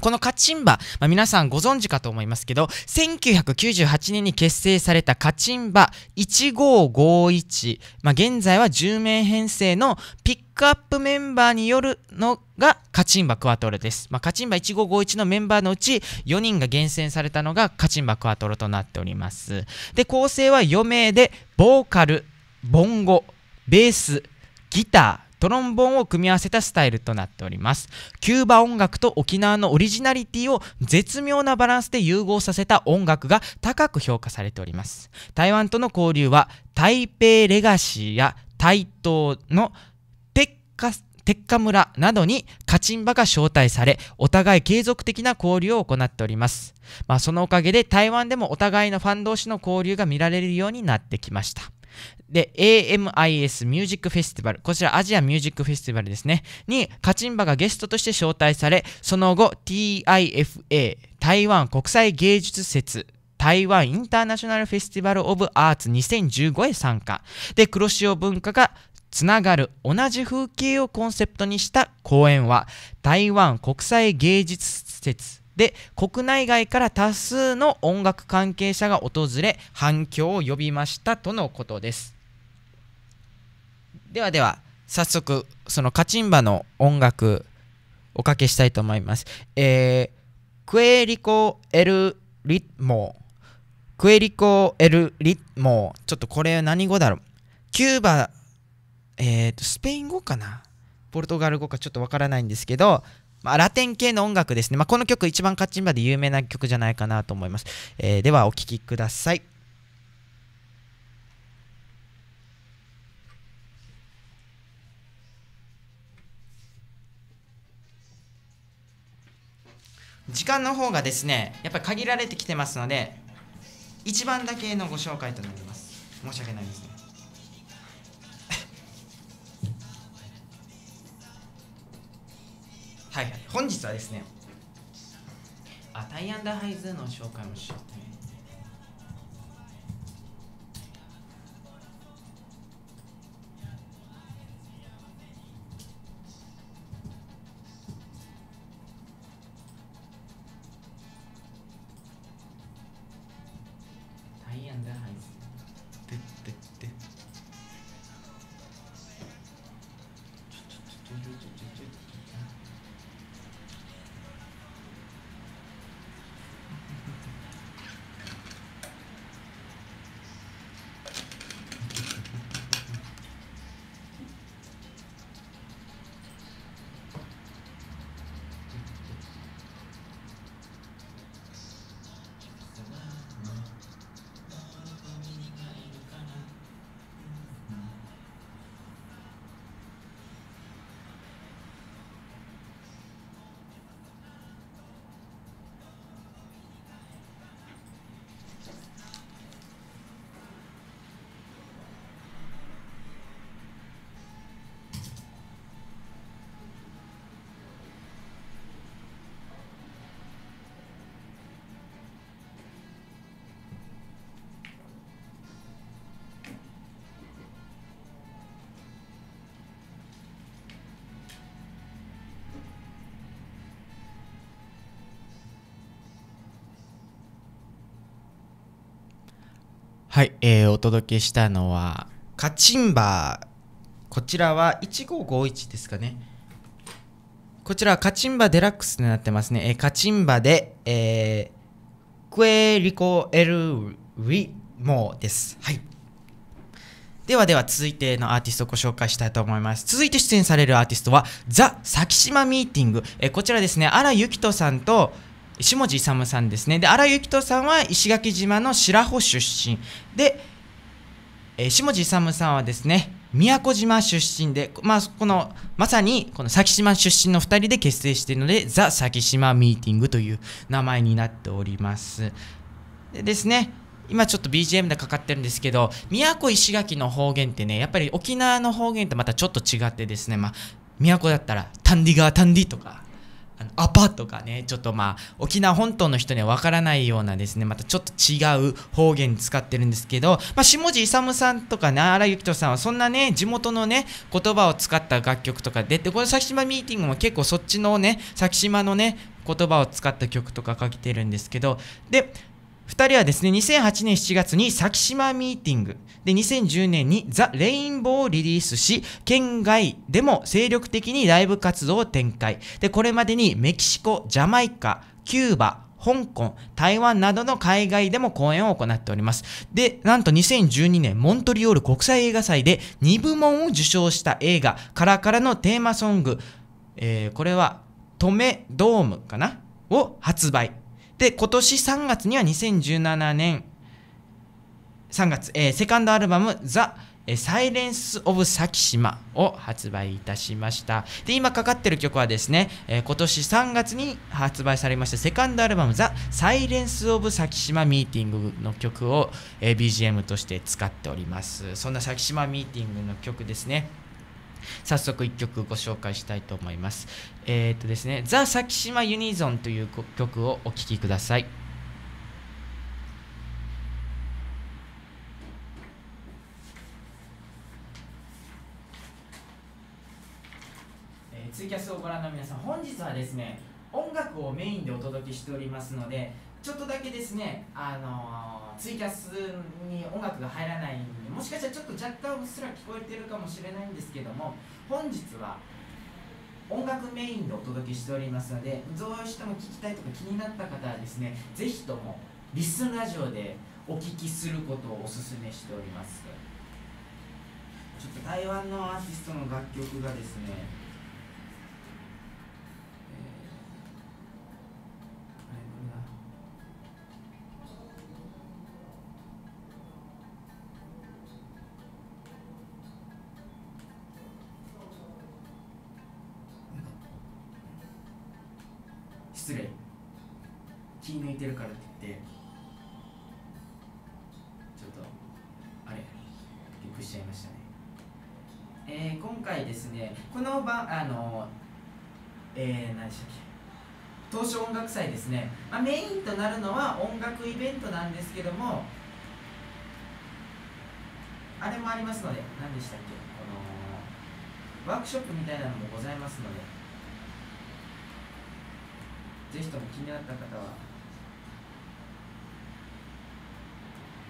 S1: このカチンバ、まあ、皆さんご存知かと思いますけど、1998年に結成されたカチンバ1551、まあ、現在は10名編成のピックアップメンバーによるのがカチンバクワトロです。まあ、カチンバ1551のメンバーのうち4人が厳選されたのがカチンバクワトロとなっております。で、構成は4名で、ボーカル、ボンゴ、ベース、ギター、トロンボンを組み合わせたスタイルとなっております。キューバ音楽と沖縄のオリジナリティを絶妙なバランスで融合させた音楽が高く評価されております。台湾との交流は台北レガシーや台東の鉄火鉄火村などにカチンバが招待されお互い継続的な交流を行っております、まあ、そのおかげで台湾でもお互いのファン同士の交流が見られるようになってきました。で、AMIS ミュージックフェスティバル、こちらアジアミュージックフェスティバルですね、にカチンバがゲストとして招待され、その後 TIFA、台湾国際芸術節、台湾インターナショナルフェスティバルオブアーツ2015へ参加。で、黒潮文化がつながる同じ風景をコンセプトにした公演は台湾国際芸術節。で国内外から多数の音楽関係者が訪れ反響を呼びましたとのことです。ではでは早速そのカチンバの音楽おかけしたいと思います。えー、クエリコ・エル・リッモ。クエリコ・エル・リッモ。ちょっとこれ何語だろう。キューバえっ、ー、とスペイン語かな。ポルトガル語かちょっとわからないんですけどまあ、ラテン系の音楽ですね。まあ、この曲一番カッチンバで有名な曲じゃないかなと思います。えー、ではお聴きください。時間の方がですね、やっぱり限られてきてますので、一番だけのご紹介となります。申し訳ないですね。はい本日はですねあタイアンダーハイズの紹介もしよう。はい、えー、お届けしたのはカチンバーこちらは1551ですかねこちらはカチンバデラックスになってますね、えー、カチンバで、えー、クエリコエルリモです。はい。ではでは続いてのアーティストをご紹介したいと思います。続いて出演されるアーティストはザ・先島ミーティング。えー、こちらですね、荒ゆきとさんと、下地勇さんですね。で荒井幸人さんは石垣島の白穂出身。で、えー、下地勇さんはですね宮古島出身で、まあ、このまさにこの先島出身の2人で結成しているのでザ・先島ミーティングという名前になっております。でですね今ちょっと BGM でかかってるんですけど宮古石垣の方言ってねやっぱり沖縄の方言とまたちょっと違ってですねまあ宮古だったらタンディガータンディとかあのアパとかねちょっとまあ沖縄本島の人にはわからないようなですねまたちょっと違う方言使ってるんですけど、まあ、下地勇さんとかね荒井由紀人さんはそんなね地元のね言葉を使った楽曲とか出てこの先島ミーティングも結構そっちのね先島のね言葉を使った曲とか書けてるんですけどで2人はですね2008年7月に先島ミーティングで2010年にザ・レインボーをリリースし県外でも精力的にライブ活動を展開でこれまでにメキシコジャマイカキューバ香港、台湾などの海外でも公演を行っております。で、なんと2012年、モントリオール国際映画祭で2部門を受賞した映画、カラカラのテーマソング、えー、これは、トメドームかな？を発売。で、今年3月には2017年3月、えー、セカンドアルバム、ザ・サイレンス・オブ・先島を発売いたしました。で、今かかってる曲はですね、えー、今年3月に発売されましたセカンドアルバム、ザ・サイレンス・オブ・先島ミーティングの曲を、えー、BGM として使っております。そんな先島ミーティングの曲ですね。早速1曲ご紹介したいと思います。えー、っとですね、ザ・先島ユニゾンという曲をお聴きください。ツイキャスをご覧の皆さん、本日はですね、音楽をメインでお届けしておりますので、ちょっとだけですね、あの、ツイキャスに音楽が入らないんでもしかしたらちょっと若干うっすら聞こえてるかもしれないんですけども本日は音楽メインでお届けしておりますのでどうしても聞きたいとか気になった方はですねぜひともリスンラジオでお聞きすることをお勧めしております。ちょっと台湾のアーティストの楽曲がですね失礼。気抜いてるからって言って。ちょっとあれ。びっくりしちゃいましたね。えー、今回ですねこの場あのえー、何でしたっけ。東証音楽祭ですね、まあ、メインとなるのは音楽イベントなんですけどもあれもありますので何でしたっけ。このワークショップみたいなのもございますのでぜひとも気になった方は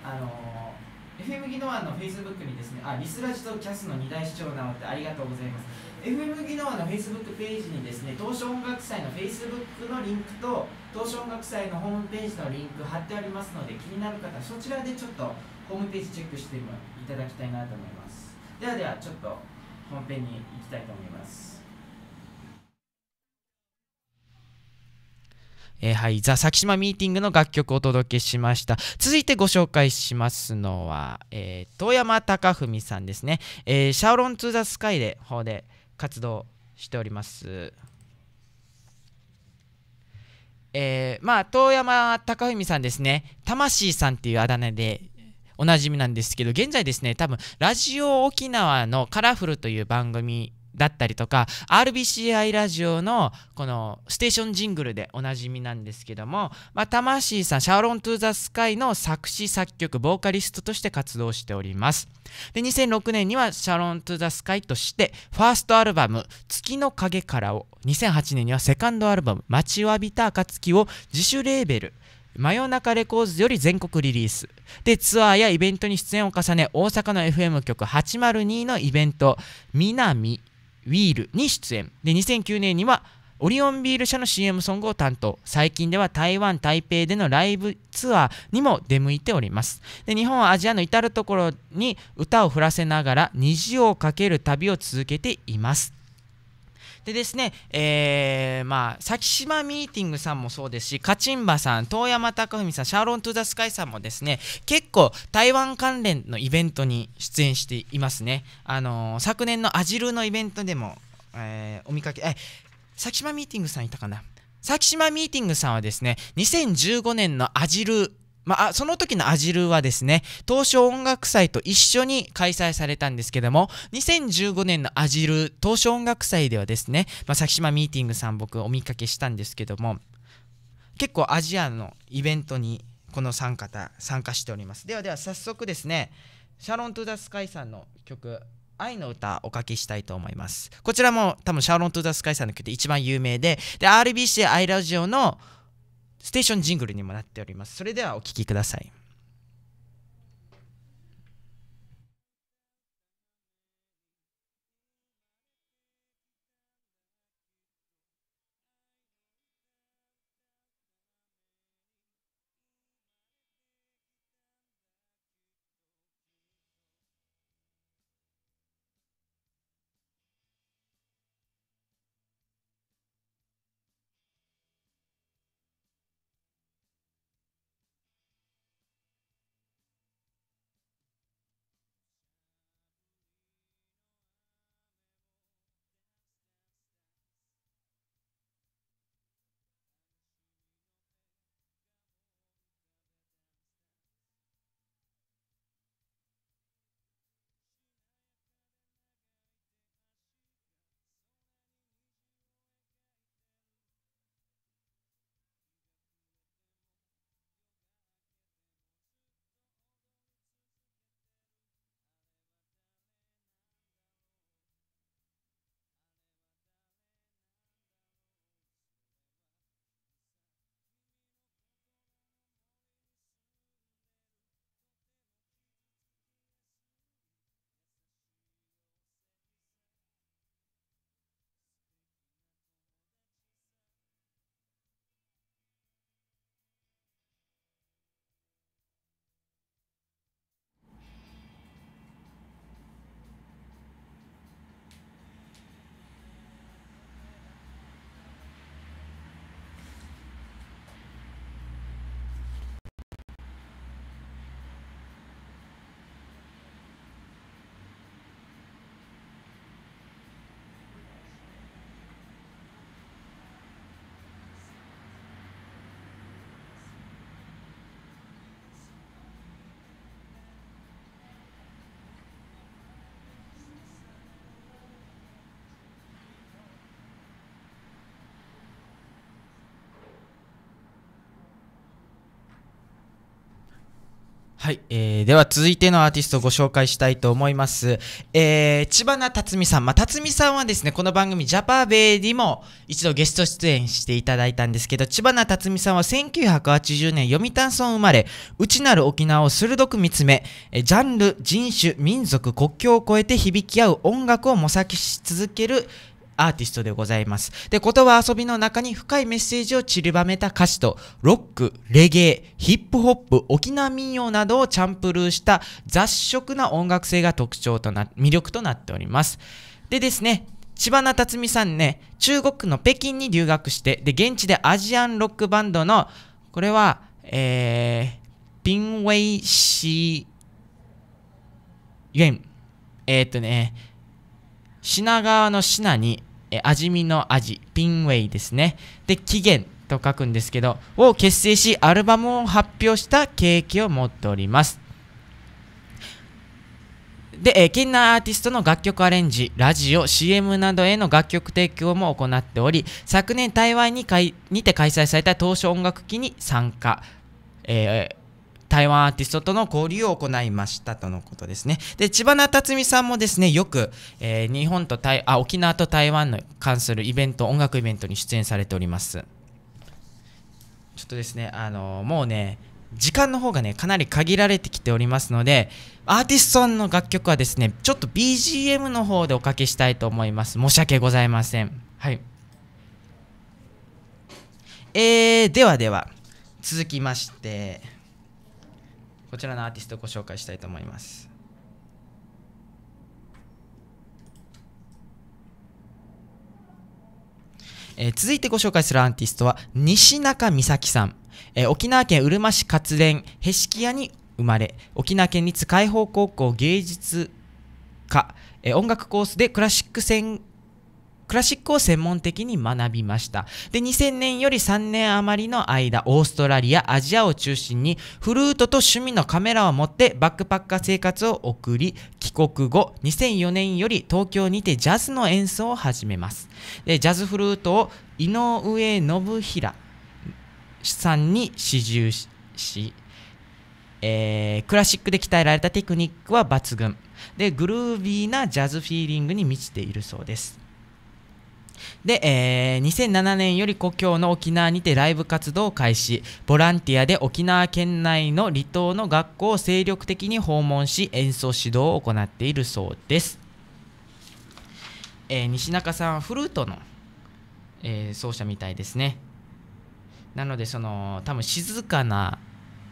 S1: あの FM ギノワの Facebook にですねあリスラジとキャスの2大視聴なのでありがとうございます。FM ギノワの Facebook ページにですね東証音楽祭の Facebook のリンクと東証音楽祭のホームページのリンク貼ってありますので気になる方そちらでちょっとホームページチェックしていただきたいなと思います。ではではちょっと本編に行きたいと思います。えー、はい、ザ・先島ミーティングの楽曲をお届けしました。続いてご紹介しますのは、えー、遠山貴文さんですね。えー、シャオロン・トゥ・ザ・スカイで方で活動しております。えー、まあ、遠山貴文さんですね、魂さんっていうあだ名でおなじみなんですけど、現在ですね、多分、ラジオ沖縄のカラフルという番組だったりとか RBCI ラジオのこのステーションジングルでおなじみなんですけども、まあ、魂さんシャーロン・トゥ・ザ・スカイの作詞作曲ボーカリストとして活動しております。で2006年にはシャーロン・トゥ・ザ・スカイとしてファーストアルバム「月の影から」を2008年にはセカンドアルバム「待ちわびた暁」を自主レーベル真夜中レコーズより全国リリース。でツアーやイベントに出演を重ね大阪の FM 局802のイベント「南ウィールに出演。で2009年にはオリオンビール社の CM ソングを担当。最近では台湾台北でのライブツアーにも出向いております。で日本はアジアの至る所に歌を降らせながら虹をかける旅を続けています。でですね、えー、まあ、先島ミーティングさんもそうですし、カチンバさん、遠山貴文さん、シャーロン・トゥ・ザ・スカイさんもですね、結構台湾関連のイベントに出演していますね。あのー、昨年のアジルのイベントでも、えー、お見かけ、え、先島ミーティングさんいたかな？先島ミーティングさんはですね、2015年のアジルまあ、その時のアジルはですね、東証音楽祭と一緒に開催されたんですけども、2015年のアジル東証音楽祭ではですね、まあ、先島ミーティングさん僕お見かけしたんですけども、結構アジアのイベントにこの3方参加しております。ではでは早速ですね、シャロン・トゥ・ザ・スカイさんの曲、愛の歌おかけしたいと思います。こちらも多分シャロン・トゥ・ザ・スカイさんの曲で一番有名で、で、RBC アイラジオのステーションジングルにもなっております。それではお聴きください。はい、えー、では続いてのアーティストをご紹介したいと思います。えー、千葉な辰巳さん。まあ、辰巳さんはですね、この番組ジャパーベイにも一度ゲスト出演していただいたんですけど、千葉な辰巳さんは1980年読谷村生まれ、内なる沖縄を鋭く見つめ、えジャンル、人種、民族、国境を超えて響き合う音楽を模索し続けるアーティストでございます。で、言葉遊びの中に深いメッセージを散りばめた歌詞と、ロック、レゲエ、ヒップホップ、沖縄民謡などをチャンプルーした雑食な音楽性が特徴とな、魅力となっております。でですね、千葉な辰巳さんね、中国の北京に留学して、で、現地でアジアンロックバンドの、これは、えー、ピンウェイシー、ユン、えー、っとね、品川の品に、え味見の味、ピンウェイですね。で、起源と書くんですけど、を結成し、アルバムを発表した経験を持っております。で、えー、近代アーティストの楽曲アレンジ、ラジオ、CM などへの楽曲提供も行っており、昨年台湾ににて開催された東証音楽期に参加、えー、台湾アーティストとの交流を行いましたとのことですね。で、千葉な辰巳さんもですね、よく、えー、日本と台あ沖縄と台湾の関するイベント、音楽イベントに出演されております。ちょっとですね、あのー、もうね、時間の方がね、かなり限られてきておりますので、アーティストの楽曲はですね、ちょっと BGM の方でおかけしたいと思います。申し訳ございません。はい。えー、ではでは、続きまして、こちらのアーティストをご紹介したいと思います。えー、続いてご紹介するアーティストは西中美咲さん、えー、沖縄県うるま市活連へしき屋に生まれ沖縄県立海邦高校芸術科、えー、音楽コースでクラシック専クラシックを専門的に学びました。で2000年より3年余りの間オーストラリアアジアを中心にフルートと趣味のカメラを持ってバックパッカー生活を送り帰国後2004年より東京にてジャズの演奏を始めます。でジャズフルートを井上信平さんに始終しえー、クラシックで鍛えられたテクニックは抜群。でグルービーなジャズフィーリングに満ちているそうです。で、えー、2007年より故郷の沖縄にてライブ活動を開始。ボランティアで沖縄県内の離島の学校を精力的に訪問し演奏指導を行っているそうです、えー、西中さんはフルートの、えー、奏者みたいですね。なのでその多分静かな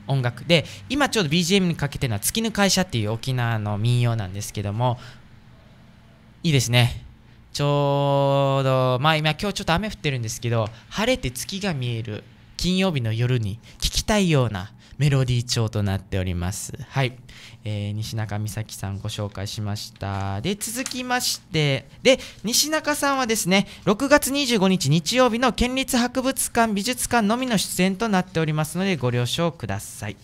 S1: 音楽。で今ちょうど BGM にかけてるのは月の会社っていう沖縄の民謡なんですけどもいいですね。ちょうどまあ今今日ちょっと雨降ってるんですけど晴れて月が見える金曜日の夜に聴きたいようなメロディー調となっております。はい。えー、西中美咲さんご紹介しました。で、続きまして、で、西中さんはですね、6月25日日曜日の県立博物館美術館のみの出演となっておりますので、ご了承ください。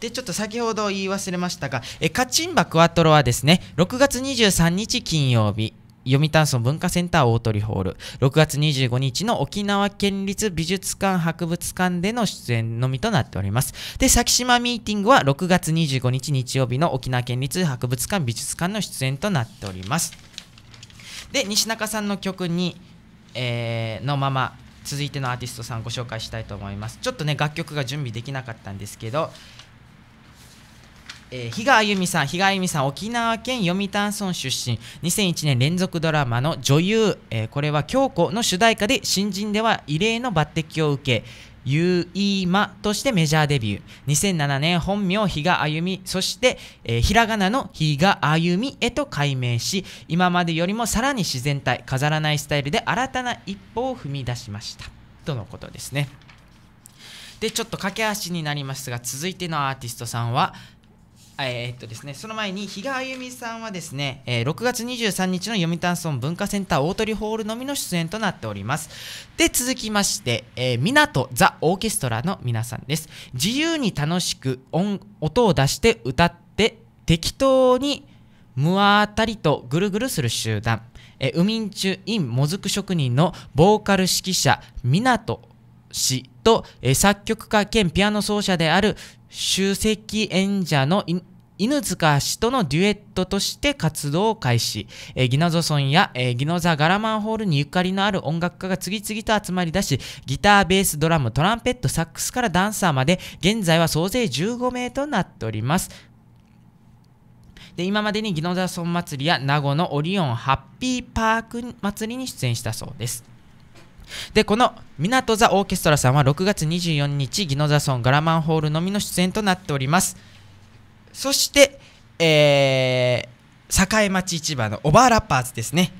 S1: で、ちょっと先ほど言い忘れましたが、えカチンバクワトロはですね、6月23日金曜日、読谷村文化センター大鳥ホール。6月25日の沖縄県立美術館博物館での出演のみとなっております。で先島ミーティングは6月25日日曜日の沖縄県立博物館美術館の出演となっております。で西中さんの曲に、えー、のまま続いてのアーティストさんご紹介したいと思います。ちょっとね楽曲が準備できなかったんですけどえー、比嘉あゆみさん、比嘉あゆみさん、沖縄県読谷村出身、2001年連続ドラマの女優、えー、これは京子の主題歌で新人では異例の抜擢を受け、ゆいまとしてメジャーデビュー。2007年本名比嘉あゆみ、そして、えー、ひらがなの比嘉あゆみへと改名し、今までよりもさらに自然体、飾らないスタイルで新たな一歩を踏み出しました。とのことですね。で、ちょっと駆け足になりますが、続いてのアーティストさんは、えー、っとですね、その前に比嘉あゆみさんはですね、えー、6月23日の読谷村文化センター大鳥ホールのみの出演となっております。で、続きまして、えー、港ザ・オーケストラの皆さんです。自由に楽しく音音を出して歌って適当にむわったりとぐるぐるする集団、えー、ウミンチュインもずく職人のボーカル指揮者港氏と、え、作曲家兼ピアノ奏者である首席演者の犬塚氏とのデュエットとして活動を開始、えー、ギノゾ村や、えー、ギノザガラマンホールにゆかりのある音楽家が次々と集まり出しギターベースドラムトランペットサックスからダンサーまで現在は総勢15名となっております。で今までにギノザ村祭りや名護のオリオンハッピーパーク祭りに出演したそうです。で、この港座オーケストラさんは6月24日、ギノザソンガラマンホールのみの出演となっております。そして、えー、栄町市場のオバーラッパーズですね。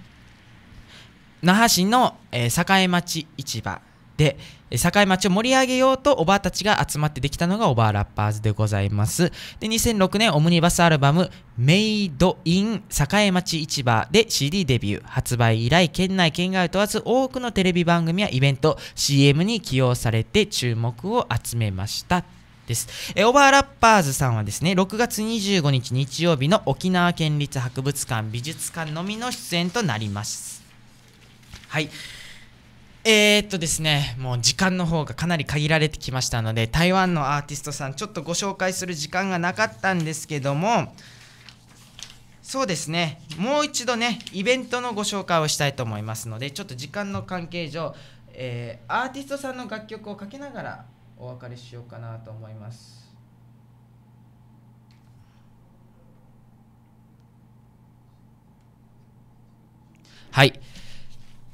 S1: 那覇市の、えー、栄町市場で、境町を盛り上げようとおばあたちが集まってできたのがオーバーラッパーズでございます。で、2006年オムニバスアルバムメイドイン栄町市場で CD デビュー。発売以来、県内県外問わず多くのテレビ番組やイベント、CM に起用されて注目を集めました。です。えオーバーラッパーズさんはですね、6月25日日曜日の沖縄県立博物館美術館のみの出演となります。はい。えー、っとですね、もう時間の方がかなり限られてきましたので、台湾のアーティストさん、ちょっとご紹介する時間がなかったんですけども、そうですね、もう一度ね、イベントのご紹介をしたいと思いますので、ちょっと時間の関係上、えー、アーティストさんの楽曲をかけながらお別れしようかなと思います。はい。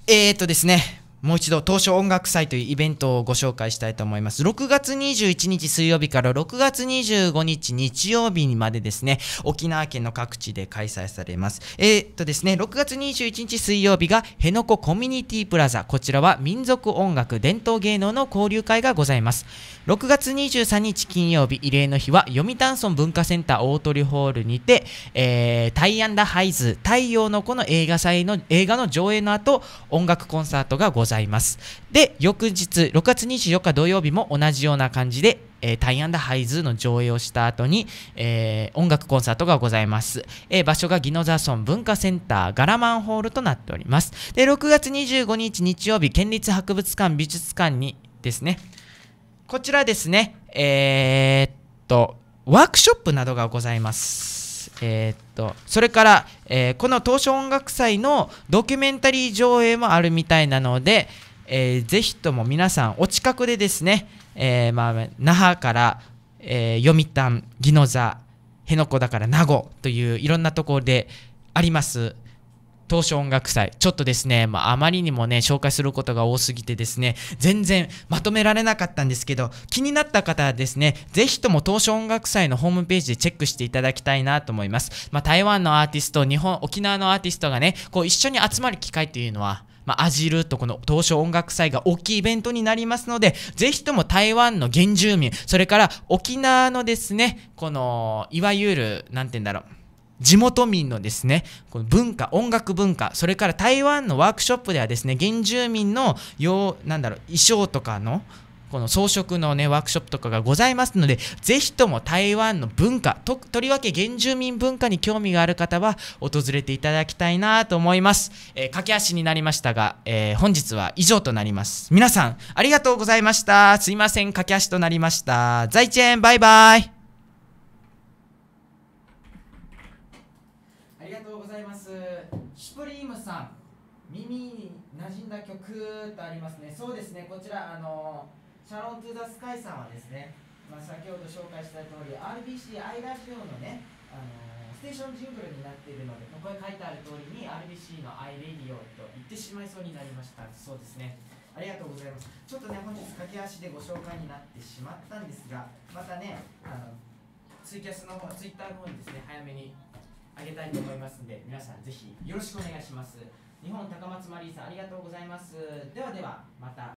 S1: えー、っとですね、もう一度東証音楽祭というイベントをご紹介したいと思います。6月21日水曜日から6月25日日曜日までですね沖縄県の各地で開催されます。えー、っとですね6月21日水曜日が辺野古コミュニティプラザ。こちらは民族音楽伝統芸能の交流会がございます。6月23日金曜日慰霊の日は読谷村文化センター大鳥ホールにて、えー、タイアンダハイズ太陽の子の映画祭の映画の上映の後音楽コンサートがございます。で翌日6月24日土曜日も同じような感じでえー、タイアンダハイズの上映をした後に、えー、音楽コンサートがございます、えー、場所が宜野座村文化センターガラマンホールとなっております。で6月25日日曜日県立博物館美術館にですねこちらですね。えー、っとワークショップなどがございます。えー、っとそれから、えー、この東証音楽祭のドキュメンタリー上映もあるみたいなので、えー、ぜひとも皆さんお近くでですね、えーまあ、那覇から、えー、読谷宜野座辺野古だから名護といういろんなところであります。東証音楽祭、ちょっとですね、まあ、あまりにもね、紹介することが多すぎてですね、全然まとめられなかったんですけど、気になった方はですね、ぜひとも東証音楽祭のホームページでチェックしていただきたいなと思います。まあ、台湾のアーティスト、日本、沖縄のアーティストがね、こう一緒に集まる機会というのは、まあ、アジルとこの東証音楽祭が大きいイベントになりますので、ぜひとも台湾の原住民、それから沖縄のですね、この、いわゆる、なんて言うんだろう、地元民のですね、この文化、音楽文化、それから台湾のワークショップではですね、原住民のよう、なんだろう、衣装とかの、この装飾のね、ワークショップとかがございますので、ぜひとも台湾の文化、ととりわけ原住民文化に興味がある方は訪れていただきたいなと思います。えー、駆け足になりましたが、えー、本日は以上となります。皆さん、ありがとうございました。すいません、駆け足となりました。在地園、バイバイ。さん耳に馴染んだ曲とありますね。そうですね。こちらあのシャロン・トゥ・ザ・スカイさんはですね、まあ、先ほど紹介した通り RBC アイラジオのねあのステーションジングルになっているのでここへ書いてある通りに RBC のアイレディオと言ってしまいそうになりました。そうですね。ありがとうございます。ちょっとね本日駆け足でご紹介になってしまったんですがまたねあのツイキャスの方ツイッターの方にですね早めにあげたいと思いますので皆さんぜひよろしくお願いします。日本高松マリーさんありがとうございます。ではではまた。